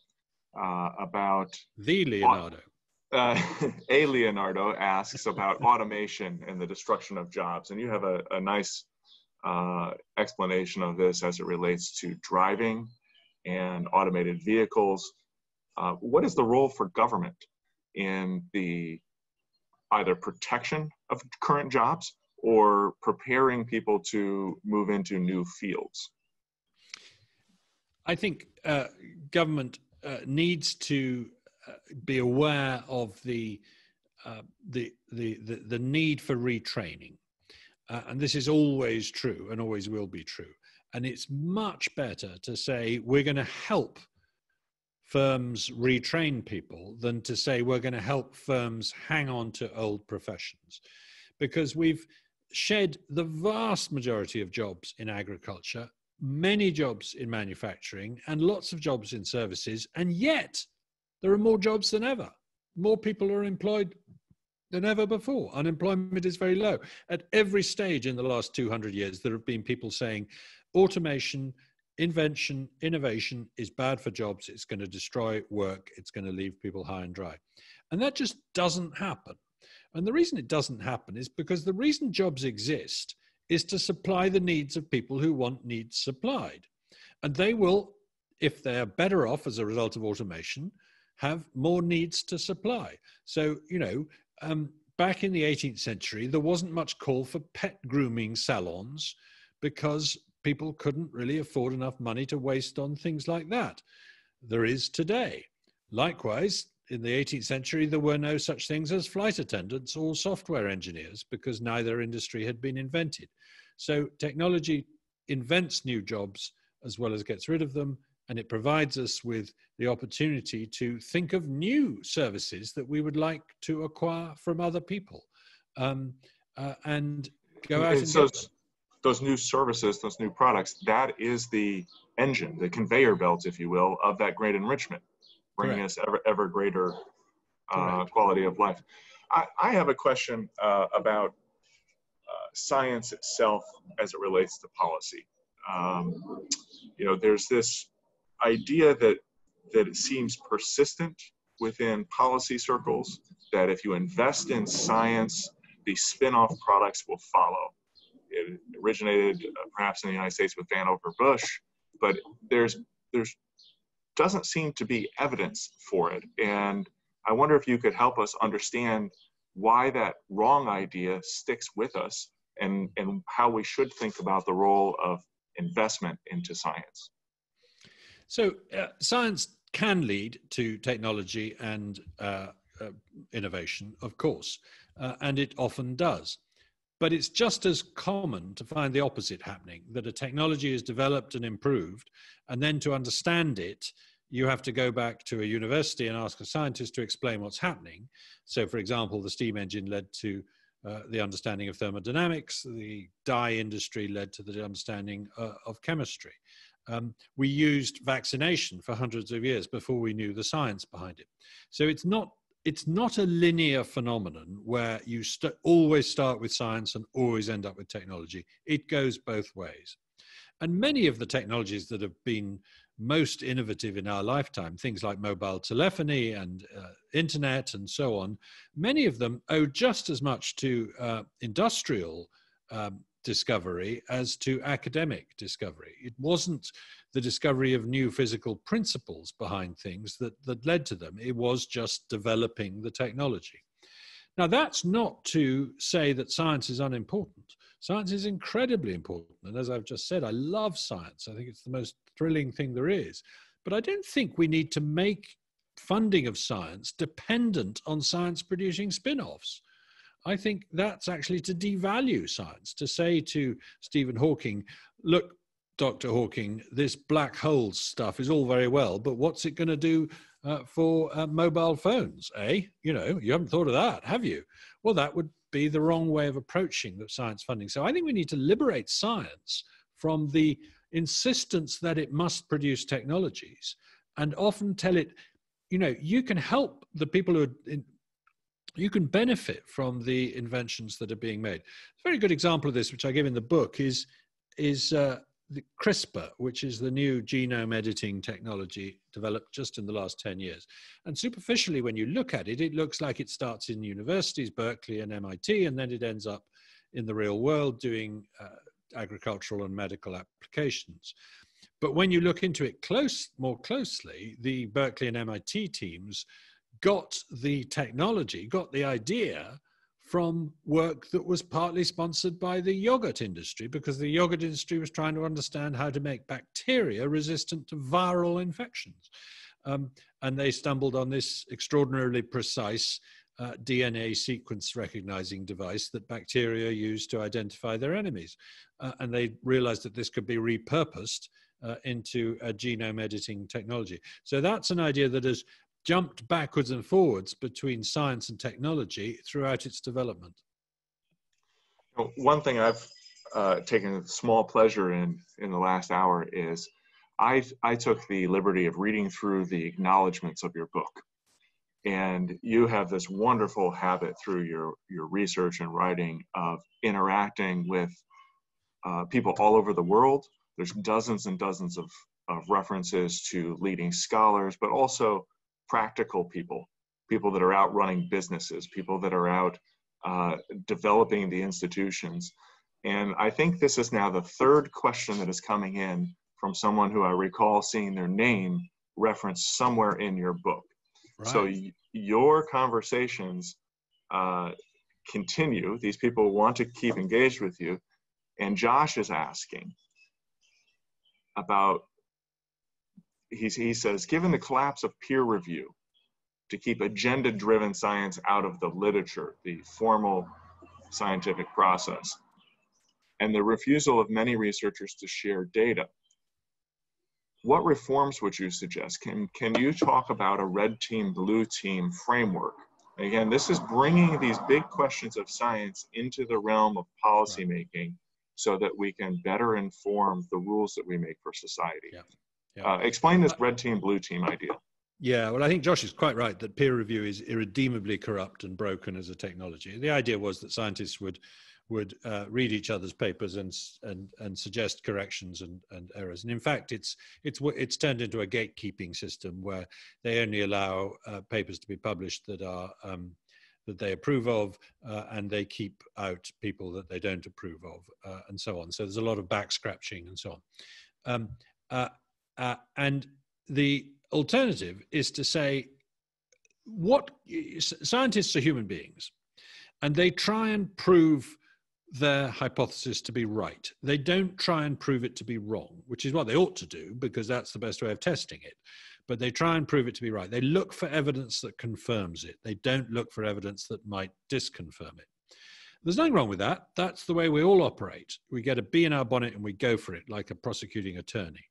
uh, about the Leonardo. Uh, a Leonardo asks about automation and the destruction of jobs, and you have a, a nice uh, explanation of this as it relates to driving and automated vehicles. Uh, what is the role for government in the either protection of current jobs or preparing people to move into new fields? I think uh, government uh, needs to uh, be aware of the, uh, the, the, the, the, need for retraining. Uh, and this is always true and always will be true. And it's much better to say we're going to help firms retrain people than to say we're going to help firms hang on to old professions. Because we've shed the vast majority of jobs in agriculture, many jobs in manufacturing, and lots of jobs in services. And yet, there are more jobs than ever. More people are employed than ever before. Unemployment is very low. At every stage in the last 200 years, there have been people saying automation, invention, innovation is bad for jobs. It's going to destroy work. It's going to leave people high and dry. And that just doesn't happen. And the reason it doesn't happen is because the reason jobs exist is to supply the needs of people who want needs supplied. And they will, if they're better off as a result of automation, have more needs to supply. So, you know, um, back in the 18th century, there wasn't much call for pet grooming salons because people couldn't really afford enough money to waste on things like that. There is today. Likewise, in the 18th century, there were no such things as flight attendants or software engineers because neither industry had been invented. So technology invents new jobs as well as gets rid of them, and it provides us with the opportunity to think of new services that we would like to acquire from other people um, uh, and go out and, and so those new services those new products that is the engine the conveyor belt if you will of that great enrichment bringing Correct. us ever ever greater uh, quality of life I, I have a question uh, about uh, science itself as it relates to policy um, you know there's this idea that that it seems persistent within policy circles that if you invest in science, the spin-off products will follow. It originated uh, perhaps in the United States with Vannevar Bush, but there's there's doesn't seem to be evidence for it. And I wonder if you could help us understand why that wrong idea sticks with us and, and how we should think about the role of investment into science. So, uh, science can lead to technology and uh, uh, innovation, of course, uh, and it often does. But it's just as common to find the opposite happening that a technology is developed and improved, and then to understand it, you have to go back to a university and ask a scientist to explain what's happening. So, for example, the steam engine led to uh, the understanding of thermodynamics, the dye industry led to the understanding uh, of chemistry. Um, we used vaccination for hundreds of years before we knew the science behind it. So it's not it's not a linear phenomenon where you st- always start with science and always end up with technology. It goes both ways. And many of the technologies that have been most innovative in our lifetime, things like mobile telephony and uh, internet and so on, many of them owe just as much to uh, industrial um, discovery as to academic discovery. It wasn't the discovery of new physical principles behind things that, that led to them, it was just developing the technology. Now, that's not to say that science is unimportant. Science is incredibly important. And as I've just said, I love science. I think it's the most thrilling thing there is. But I don't think we need to make funding of science dependent on science producing spin offs. I think that's actually to devalue science, to say to Stephen Hawking, look, Dr. Hawking, this black hole stuff is all very well, but what's it going to do uh, for uh, mobile phones? Eh? You know, you haven't thought of that, have you? Well, that would be the wrong way of approaching the science funding. So I think we need to liberate science from the insistence that it must produce technologies and often tell it, you know, you can help the people who are in, you can benefit from the inventions that are being made. A very good example of this, which I give in the book, is is uh, the CRISPR, which is the new genome editing technology developed just in the last 10 years. And superficially, when you look at it, it looks like it starts in universities, Berkeley and MIT, and then it ends up in the real world doing uh, agricultural and medical applications. But when you look into it close, more closely, the Berkeley and MIT teams got the technology, got the idea from work that was partly sponsored by the yogurt industry because the yogurt industry was trying to understand how to make bacteria resistant to viral infections. Um, and they stumbled on this extraordinarily precise uh, DNA sequence recognizing device that bacteria use to identify their enemies. Uh, and they realized that this could be repurposed uh, into a genome editing technology. So that's an idea that has jumped backwards and forwards between science and technology throughout its development. One thing I've uh, taken small pleasure in in the last hour is I I took the liberty of reading through the acknowledgments of your book, and you have this wonderful habit through your your research and writing of interacting with uh, people all over the world. There's dozens and dozens of, of references to leading scholars, but also practical people, people that are out running businesses, people that are out uh, developing the institutions. And I think this is now the third question that is coming in from someone who I recall seeing their name referenced somewhere in your book. Right. So y- your conversations uh, continue. These people want to keep engaged with you. And Josh is asking about, he's, he says, given the collapse of peer review, to keep agenda driven science out of the literature, the formal scientific process, and the refusal of many researchers to share data. What reforms would you suggest? Can, can you talk about a red team, blue team framework? Again, this is bringing these big questions of science into the realm of policymaking so that we can better inform the rules that we make for society. Yeah. Yeah. Uh, explain this red team, blue team idea. Yeah, well, I think Josh is quite right that peer review is irredeemably corrupt and broken as a technology. The idea was that scientists would would uh, read each other's papers and and and suggest corrections and, and errors. And in fact, it's it's it's turned into a gatekeeping system where they only allow uh, papers to be published that are um, that they approve of, uh, and they keep out people that they don't approve of, uh, and so on. So there's a lot of back scratching and so on. Um, uh, and the alternative is to say what scientists are human beings and they try and prove their hypothesis to be right. They don't try and prove it to be wrong, which is what they ought to do because that's the best way of testing it. But they try and prove it to be right. They look for evidence that confirms it. They don't look for evidence that might disconfirm it. There's nothing wrong with that. That's the way we all operate. We get a bee in our bonnet and we go for it like a prosecuting attorney.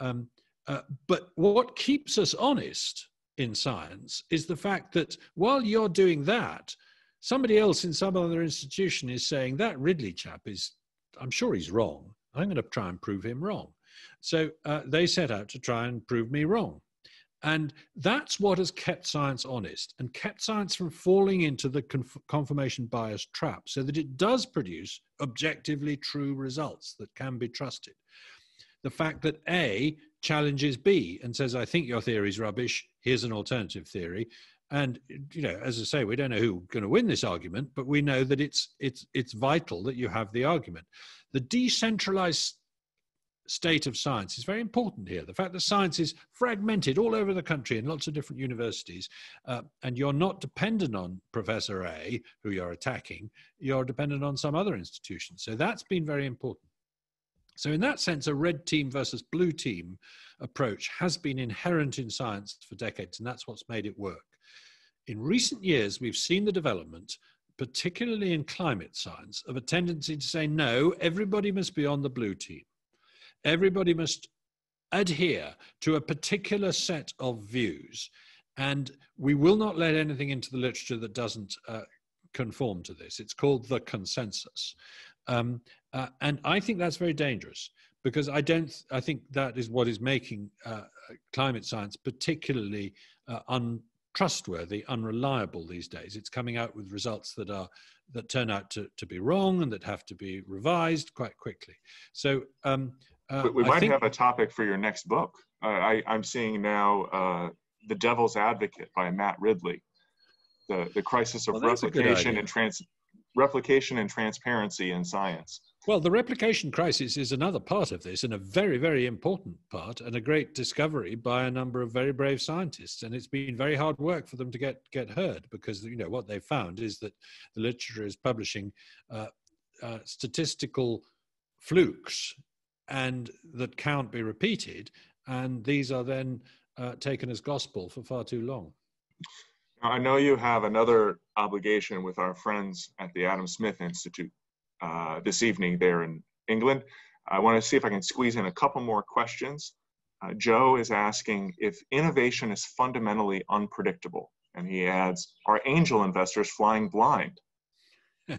Um, uh, but what keeps us honest in science is the fact that while you're doing that, somebody else in some other institution is saying that Ridley chap is, I'm sure he's wrong. I'm going to try and prove him wrong. So uh, they set out to try and prove me wrong. And that's what has kept science honest and kept science from falling into the conf- confirmation bias trap so that it does produce objectively true results that can be trusted. The fact that A challenges B and says, I think your theory is rubbish, here's an alternative theory, and you know as i say we don't know who's going to win this argument but we know that it's it's it's vital that you have the argument. The decentralized state of science is very important here. The fact that science is fragmented all over the country in lots of different universities uh, and you're not dependent on professor a who you're attacking you're dependent on some other institution. So that's been very important so in that sense a red team versus blue team approach has been inherent in science for decades and that's what's made it work in recent years, we've seen the development, particularly in climate science, of a tendency to say, no, everybody must be on the blue team. Everybody must adhere to a particular set of views. And we will not let anything into the literature that doesn't uh, conform to this. It's called the consensus. Um, uh, and I think that's very dangerous because I don't, I think that is what is making uh, climate science particularly uh, un, trustworthy, unreliable these days. It's coming out with results that are that turn out to, to be wrong and that have to be revised quite quickly. So um, uh, we, might think, have a topic for your next book. Uh, I, I'm seeing now uh, "The Devil's Advocate" by Matt Ridley, the the crisis of well, replication and trans replication and transparency in science. Well, the replication crisis is another part of this and a very, very important part and a great discovery by a number of very brave scientists. And it's been very hard work for them to get, get heard because, you know, what they've found is that the literature is publishing uh, uh, statistical flukes and that can't be repeated. And these are then uh, taken as gospel for far too long. I know you have another obligation with our friends at the Adam Smith Institute uh, this evening there in England. I want to see if I can squeeze in a couple more questions. Uh, Joe is asking if innovation is fundamentally unpredictable. And he adds, are angel investors flying blind?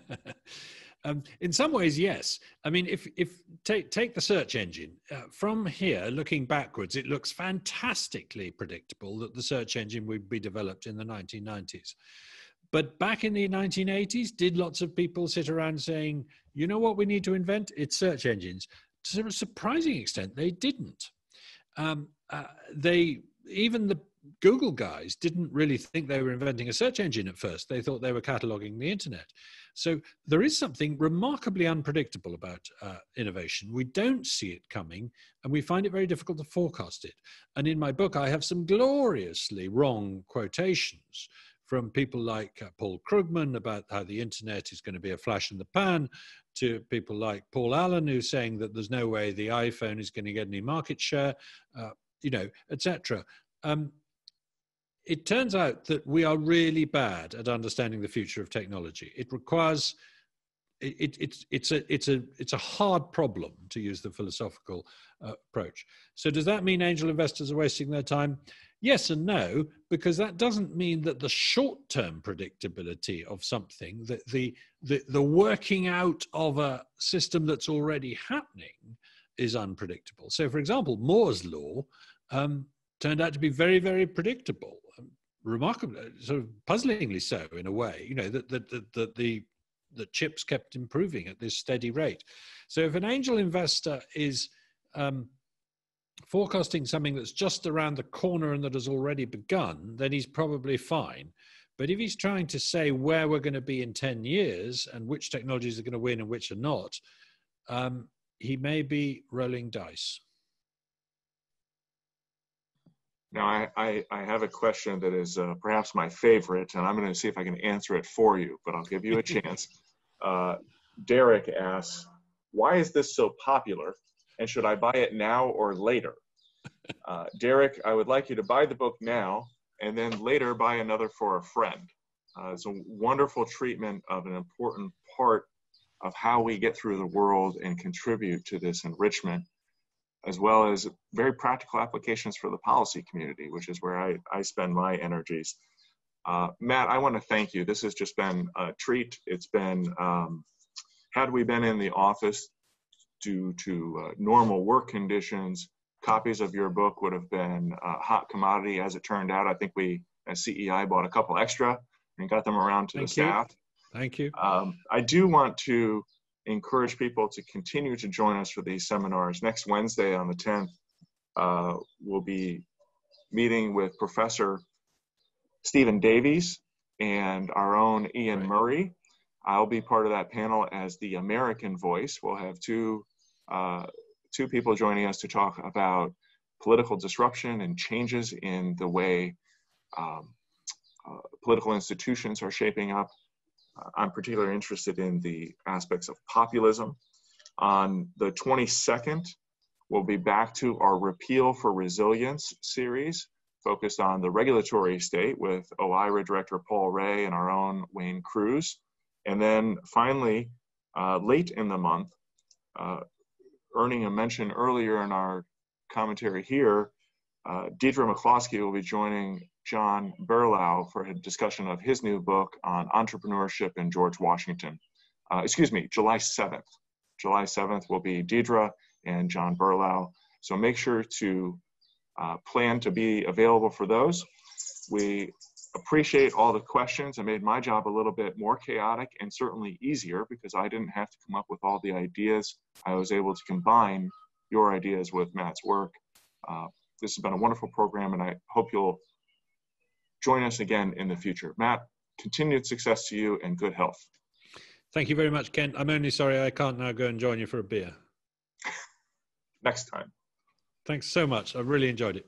Um, in some ways, yes. I mean, if if take take the search engine uh, from here, looking backwards, it looks fantastically predictable that the search engine would be developed in the 1990s. But back in the 1980s, did lots of people sit around saying, "You know what we need to invent? It's search engines." To a surprising extent, they didn't. Um, uh, they even the Google guys didn't really think they were inventing a search engine at first. They thought they were cataloging the internet. So there is something remarkably unpredictable about uh, innovation. We don't see it coming, and we find it very difficult to forecast it. And in my book, I have some gloriously wrong quotations from people like uh, Paul Krugman about how the internet is going to be a flash in the pan, to people like Paul Allen who's saying that there's no way the iPhone is going to get any market share, uh, you know, etc. Um, it turns out that we are really bad at understanding the future of technology. It requires it, it's it's a it's a it's a hard problem to use the philosophical uh, approach. So does that mean angel investors are wasting their time? Yes and no, because that doesn't mean that the short-term predictability of something, that the, the the working out of a system that's already happening, is unpredictable. So, for example, Moore's law um, turned out to be very very predictable remarkably, sort of puzzlingly so in a way. You know that that that the, the the chips kept improving at this steady rate. So if an angel investor is um, forecasting something that's just around the corner and that has already begun, then he's probably fine. But if he's trying to say where we're going to be in 10 years and which technologies are going to win and which are not, um, he may be rolling dice. Now, I, I, I, have a question that is uh, perhaps my favorite, and I'm going to see if I can answer it for you, but I'll give you a chance. Uh, Derek asks, Why is this so popular? And should I buy it now or later? Uh, Derek, I would like you to buy the book now and then later buy another for a friend. Uh, it's a wonderful treatment of an important part of how we get through the world and contribute to this enrichment as well as very practical applications for the policy community, which is where I, I spend my energies. Uh, Matt, I want to thank you. This has just been a treat. It's been, um, had we been in the office due to uh, normal work conditions, copies of your book would have been a hot commodity. As it turned out, I think we, as CEI, bought a couple extra and got them around to thank the staff. Thank you. Um, I do want to encourage people to continue to join us for these seminars. Next Wednesday on the 10th, uh, we'll be meeting with Professor Stephen Davies and our own Iain right. Murray. I'll be part of that panel as the American voice. We'll have two, uh, two people joining us to talk about political disruption and changes in the way um, uh, political institutions are shaping up I'm particularly interested in the aspects of populism. On the 22nd, we'll be back to our Repeal for Resilience series, focused on the regulatory state with OIRA Director Paul Ray and our own Wayne Crews. And then finally, uh, late in the month, uh, earning a mention earlier in our commentary here, uh, Deirdre McCloskey will be joining John Berlau for a discussion of his new book on entrepreneurship in George Washington. Uh, excuse me, July 7th. July 7th will be Deirdre and John Berlau. So make sure to uh, plan to be available for those. We appreciate all the questions. It made my job a little bit more chaotic and certainly easier because I didn't have to come up with all the ideas. I was able to combine your ideas with Matt's work. Uh, this has been a wonderful program, and I hope you'll join us again in the future. Matt, continued success to you and good health. Thank you very much, Kent. I'm only sorry I can't now go and join you for a beer. Next time. Thanks so much. I really enjoyed it.